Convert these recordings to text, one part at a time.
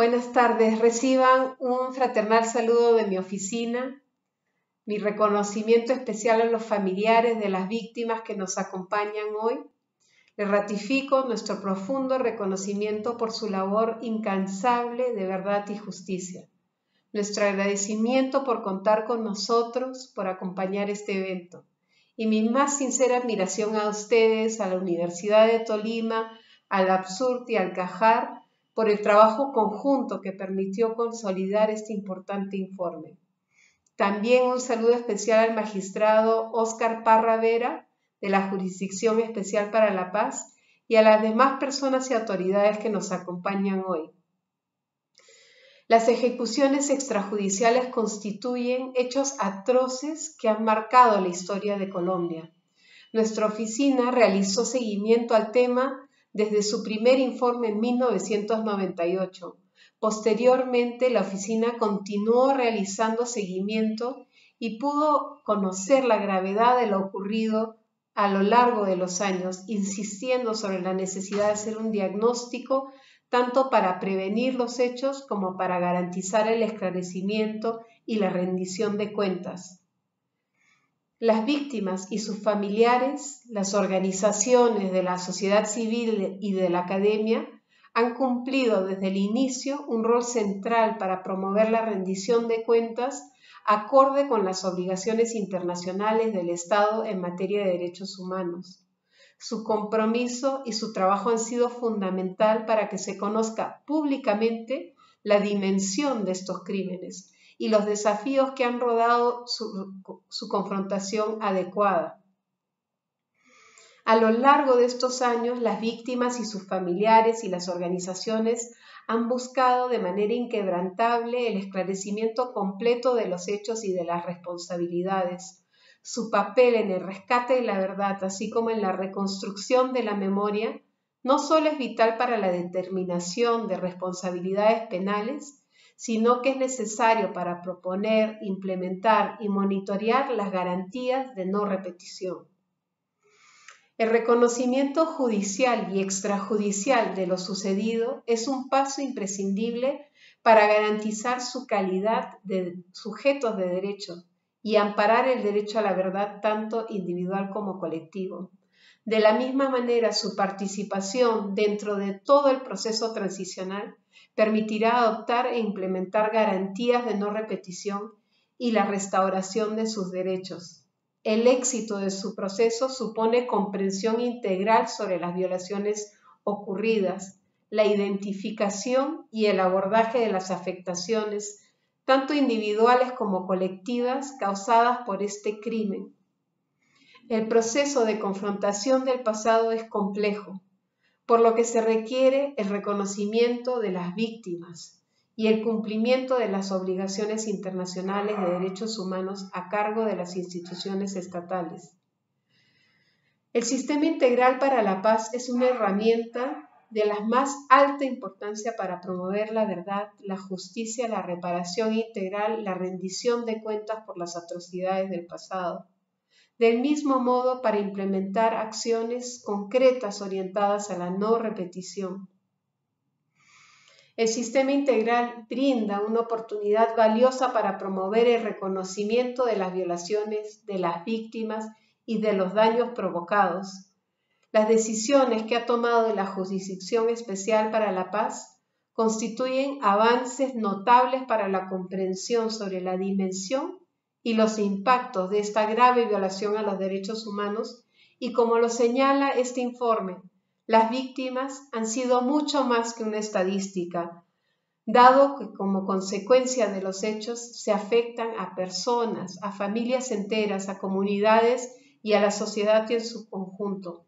Buenas tardes. Reciban un fraternal saludo de mi oficina, mi reconocimiento especial a los familiares de las víctimas que nos acompañan hoy. Les ratifico nuestro profundo reconocimiento por su labor incansable de verdad y justicia. Nuestro agradecimiento por contar con nosotros, por acompañar este evento. Y mi más sincera admiración a ustedes, a la Universidad de Tolima, al Absurd y al Cajar, por el trabajo conjunto que permitió consolidar este importante informe. También un saludo especial al magistrado Óscar Parra Vera, de la Jurisdicción Especial para la Paz, y a las demás personas y autoridades que nos acompañan hoy. Las ejecuciones extrajudiciales constituyen hechos atroces que han marcado la historia de Colombia. Nuestra oficina realizó seguimiento al tema desde su primer informe en 1998. Posteriormente, la oficina continuó realizando seguimiento y pudo conocer la gravedad de lo ocurrido a lo largo de los años, insistiendo sobre la necesidad de hacer un diagnóstico tanto para prevenir los hechos como para garantizar el esclarecimiento y la rendición de cuentas. Las víctimas y sus familiares, las organizaciones de la sociedad civil y de la academia han cumplido desde el inicio un rol central para promover la rendición de cuentas acorde con las obligaciones internacionales del Estado en materia de derechos humanos. Su compromiso y su trabajo han sido fundamental para que se conozca públicamente la dimensión de estos crímenes y los desafíos que han rodado su, confrontación adecuada. A lo largo de estos años, las víctimas y sus familiares y las organizaciones han buscado de manera inquebrantable el esclarecimiento completo de los hechos y de las responsabilidades. Su papel en el rescate de la verdad, así como en la reconstrucción de la memoria, no solo es vital para la determinación de responsabilidades penales, sino que es necesario para proponer, implementar y monitorear las garantías de no repetición. El reconocimiento judicial y extrajudicial de lo sucedido es un paso imprescindible para garantizar su calidad de sujetos de derecho y amparar el derecho a la verdad tanto individual como colectivo. De la misma manera, su participación dentro de todo el proceso transicional permitirá adoptar e implementar garantías de no repetición y la restauración de sus derechos. El éxito de su proceso supone comprensión integral sobre las violaciones ocurridas, la identificación y el abordaje de las afectaciones, tanto individuales como colectivas, causadas por este crimen. El proceso de confrontación del pasado es complejo, por lo que se requiere el reconocimiento de las víctimas y el cumplimiento de las obligaciones internacionales de derechos humanos a cargo de las instituciones estatales. El sistema integral para la paz es una herramienta de la más alta importancia para promover la verdad, la justicia, la reparación integral, la rendición de cuentas por las atrocidades del pasado del mismo modo, para implementar acciones concretas orientadas a la no repetición. El sistema integral brinda una oportunidad valiosa para promover el reconocimiento de las violaciones, de las víctimas y de los daños provocados. Las decisiones que ha tomado la Jurisdicción Especial para la Paz constituyen avances notables para la comprensión sobre la dimensión y los impactos de esta grave violación a los derechos humanos y como lo señala este informe, las víctimas han sido mucho más que una estadística, dado que como consecuencia de los hechos se afectan a personas, a familias enteras, a comunidades y a la sociedad en su conjunto.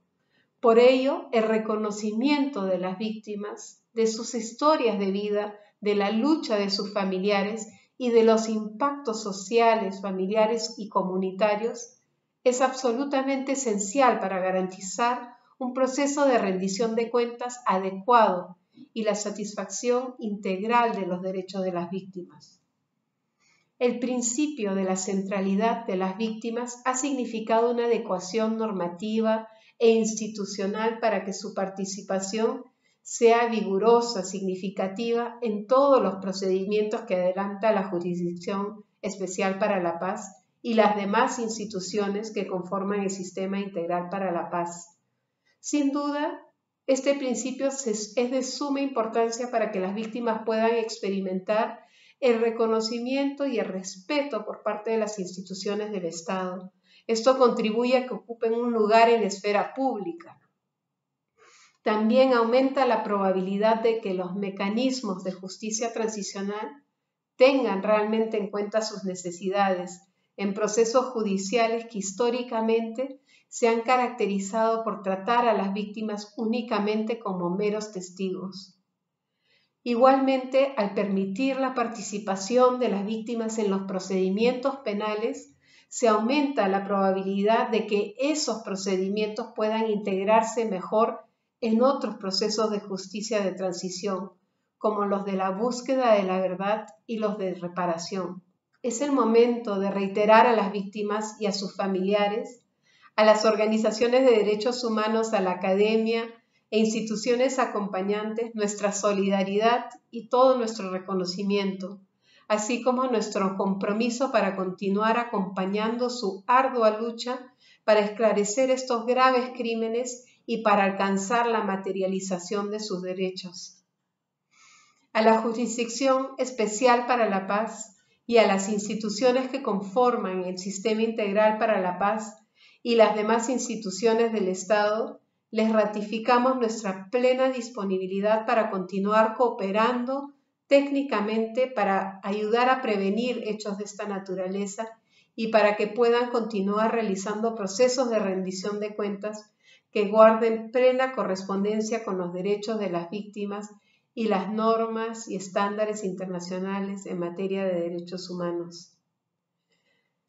Por ello, el reconocimiento de las víctimas, de sus historias de vida, de la lucha de sus familiares y de los impactos sociales, familiares y comunitarios es absolutamente esencial para garantizar un proceso de rendición de cuentas adecuado y la satisfacción integral de los derechos de las víctimas. El principio de la centralidad de las víctimas ha significado una adecuación normativa e institucional para que su participación sea vigorosa, significativa en todos los procedimientos que adelanta la Jurisdicción Especial para la Paz y las demás instituciones que conforman el Sistema Integral para la Paz. Sin duda, este principio es de suma importancia para que las víctimas puedan experimentar el reconocimiento y el respeto por parte de las instituciones del Estado. Esto contribuye a que ocupen un lugar en la esfera pública. También aumenta la probabilidad de que los mecanismos de justicia transicional tengan realmente en cuenta sus necesidades en procesos judiciales que históricamente se han caracterizado por tratar a las víctimas únicamente como meros testigos. Igualmente, al permitir la participación de las víctimas en los procedimientos penales, se aumenta la probabilidad de que esos procedimientos puedan integrarse mejor en otros procesos de justicia de transición, como los de la búsqueda de la verdad y los de reparación. Es el momento de reiterar a las víctimas y a sus familiares, a las organizaciones de derechos humanos, a la academia e instituciones acompañantes nuestra solidaridad y todo nuestro reconocimiento, así como nuestro compromiso para continuar acompañando su ardua lucha para esclarecer estos graves crímenes y para alcanzar la materialización de sus derechos. A la Jurisdicción Especial para la Paz y a las instituciones que conforman el Sistema Integral para la Paz y las demás instituciones del Estado, les ratificamos nuestra plena disponibilidad para continuar cooperando técnicamente para ayudar a prevenir hechos de esta naturaleza y para que puedan continuar realizando procesos de rendición de cuentas que guarden plena correspondencia con los derechos de las víctimas y las normas y estándares internacionales en materia de derechos humanos.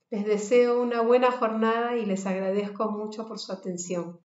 Les deseo una buena jornada y les agradezco mucho por su atención.